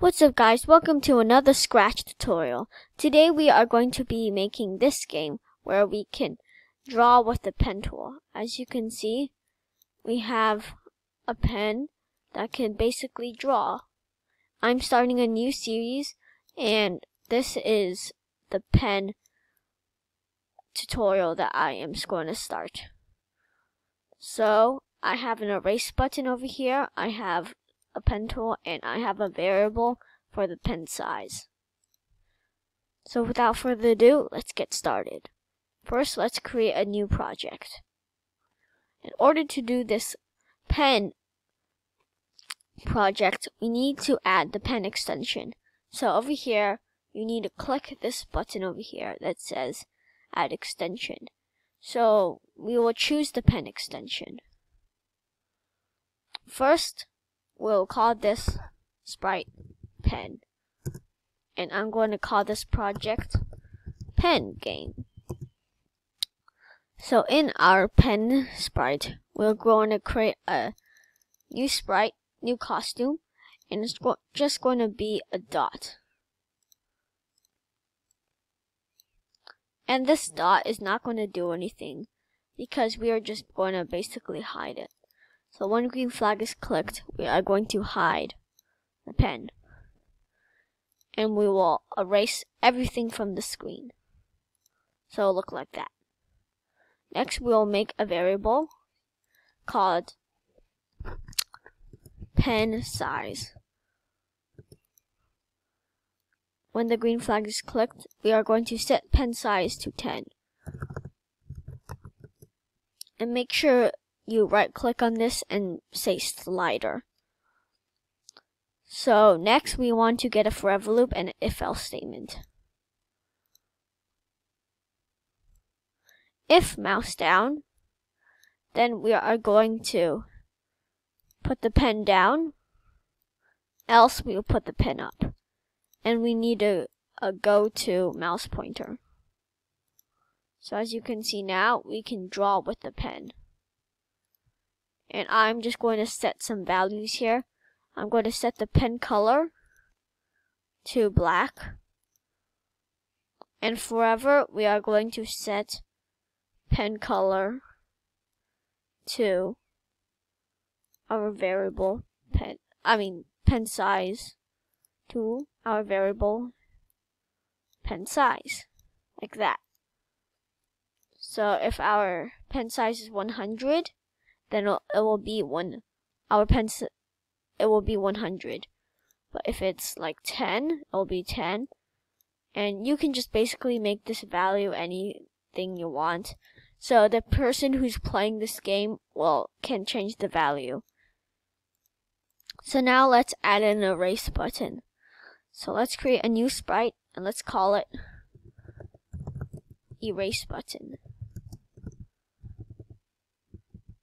What's up guys, welcome to another Scratch tutorial. Today we are going to be making this game where we can draw with the pen tool. As you can see, we have a pen that can basically draw. I'm starting a new series and this is the pen tutorial that I am going to start. So I have an erase button over here. I have a pen tool and I have a variable for the pen size. So without further ado, let's get started. First, let's create a new project. In order to do this pen project, we need to add the pen extension. So over here, you need to click this button over here that says add extension. So we will choose the pen extension. First, we'll call this sprite pen. And I'm going to call this project pen game. So in our pen sprite, we're going to create a new sprite, new costume, and it's go just going to be a dot. And this dot is not going to do anything because we are just going to basically hide it. So when green flag is clicked, we are going to hide the pen. And we will erase everything from the screen. So it'll look like that. Next, we'll make a variable called pen size. When the green flag is clicked, we are going to set pen size to 10. And make sure you right click on this and say slider. So next we want to get a forever loop and an if else statement. If mouse down, then we are going to put the pen down, else we will put the pen up. And we need a, a go to mouse pointer. So as you can see now, we can draw with the pen and I'm just going to set some values here. I'm going to set the pen color to black. And forever, we are going to set pen color to our variable pen, I mean, pen size to our variable pen size, like that. So if our pen size is 100, then it will be one. Our pens, it will be 100. But if it's like 10, it will be 10. And you can just basically make this value anything you want. So the person who's playing this game, well, can change the value. So now let's add an erase button. So let's create a new sprite and let's call it erase button.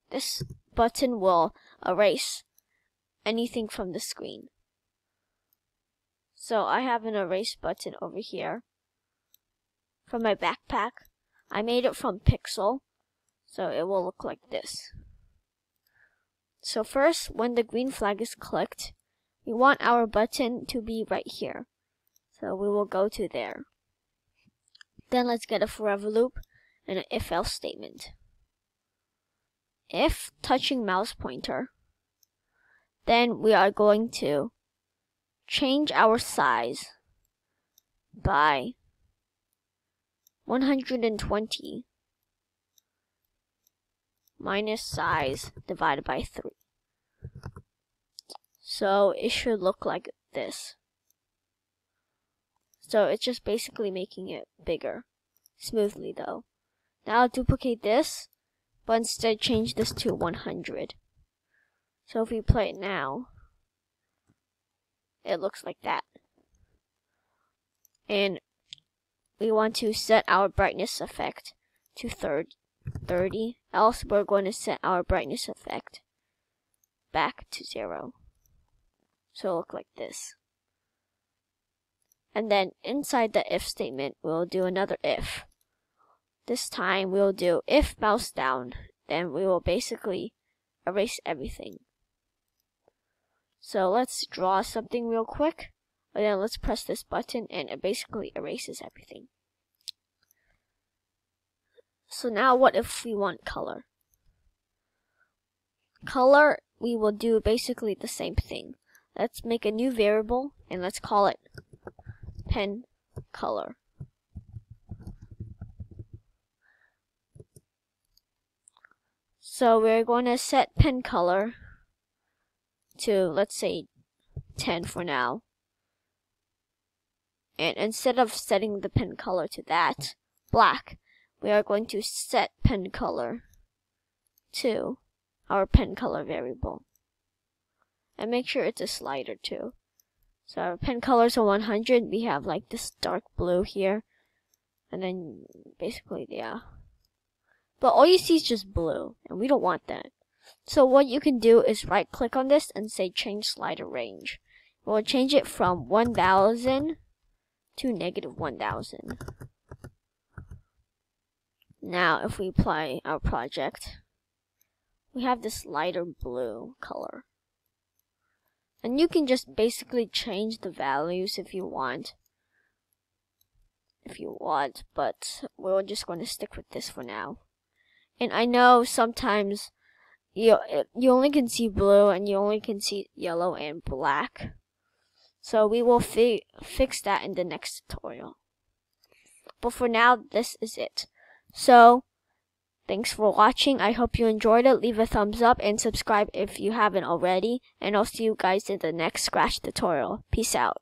This button will erase anything from the screen. So I have an erase button over here from my backpack. I made it from Pixel, so it will look like this. So first, when the green flag is clicked, we want our button to be right here. So we will go to there. Then let's get a forever loop and an if else statement if touching mouse pointer, then we are going to change our size by 120 minus size divided by 3. So it should look like this. So it's just basically making it bigger. Smoothly though. Now I'll duplicate this but instead change this to 100. So if we play it now, it looks like that. And we want to set our brightness effect to 30, else we're going to set our brightness effect back to zero. So it'll look like this. And then inside the if statement, we'll do another if. This time we'll do if mouse down, then we will basically erase everything. So let's draw something real quick. And then let's press this button and it basically erases everything. So now what if we want color? Color, we will do basically the same thing. Let's make a new variable and let's call it pen color. So we're going to set pen color to, let's say, 10 for now. And instead of setting the pen color to that, black, we are going to set pen color to our pen color variable. And make sure it's a slider too. So our pen colors are 100. We have like this dark blue here. And then basically, yeah. But all you see is just blue. And we don't want that. So what you can do is right click on this and say change slider range. We'll change it from 1000 to negative 1000. Now, if we apply our project, we have this lighter blue color. And you can just basically change the values if you want. If you want, but we're just going to stick with this for now. And I know sometimes you you only can see blue and you only can see yellow and black. So we will fi fix that in the next tutorial. But for now, this is it. So, thanks for watching. I hope you enjoyed it. Leave a thumbs up and subscribe if you haven't already. And I'll see you guys in the next Scratch tutorial. Peace out.